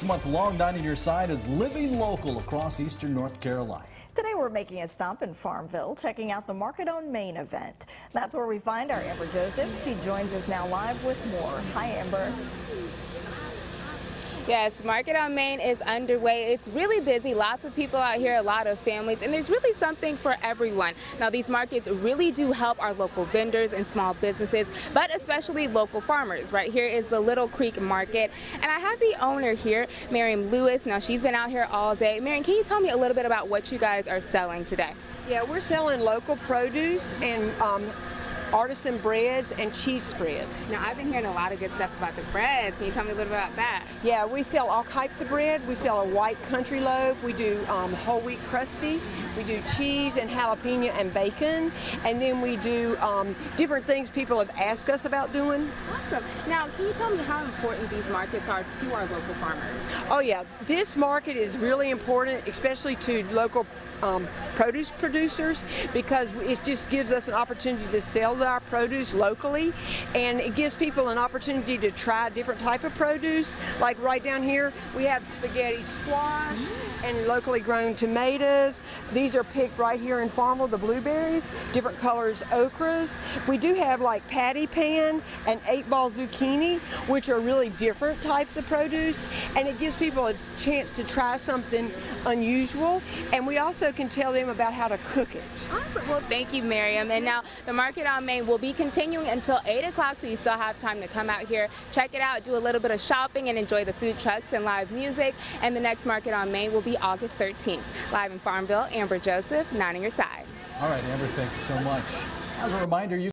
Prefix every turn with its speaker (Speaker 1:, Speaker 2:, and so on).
Speaker 1: This month long, Nine Your Side is living local across eastern North Carolina.
Speaker 2: Today we're making a stop in Farmville, checking out the Market on Main event. That's where we find our Amber Joseph. She joins us now live with more. Hi, Amber.
Speaker 3: Yes, Market on Main is underway. It's really busy. Lots of people out here, a lot of families, and there's really something for everyone. Now, these markets really do help our local vendors and small businesses, but especially local farmers. Right here is the Little Creek Market, and I have the owner here, Miriam Lewis. Now, she's been out here all day. Miriam, can you tell me a little bit about what you guys are selling today?
Speaker 4: Yeah, we're selling local produce and um, artisan breads and cheese spreads.
Speaker 3: Now, I've been hearing a lot of good stuff about the breads. Can you tell me a little bit about that?
Speaker 4: Yeah, we sell all types of bread. We sell a white country loaf. We do um, whole wheat crusty. We do cheese and jalapeno and bacon. And then we do um, different things people have asked us about doing.
Speaker 3: Awesome. Now, can you tell me how important these markets are to our local farmers?
Speaker 4: Oh, yeah. This market is really important, especially to local um, produce producers because it just gives us an opportunity to sell our produce locally and it gives people an opportunity to try different type of produce. Like right down here we have spaghetti squash and locally grown tomatoes. These are picked right here in Farmville the blueberries different colors okras. We do have like patty pan and eight ball zucchini which are really different types of produce and it gives people a chance to try something unusual. And we also can tell them about how to cook it.
Speaker 3: Awesome. Well, thank you, Miriam. And now the Market on Main will be continuing until 8 o'clock, so you still have time to come out here, check it out, do a little bit of shopping, and enjoy the food trucks and live music. And the next Market on Main will be August 13th. Live in Farmville, Amber Joseph, Nine on your side.
Speaker 1: All right, Amber, thanks so much. As a reminder, you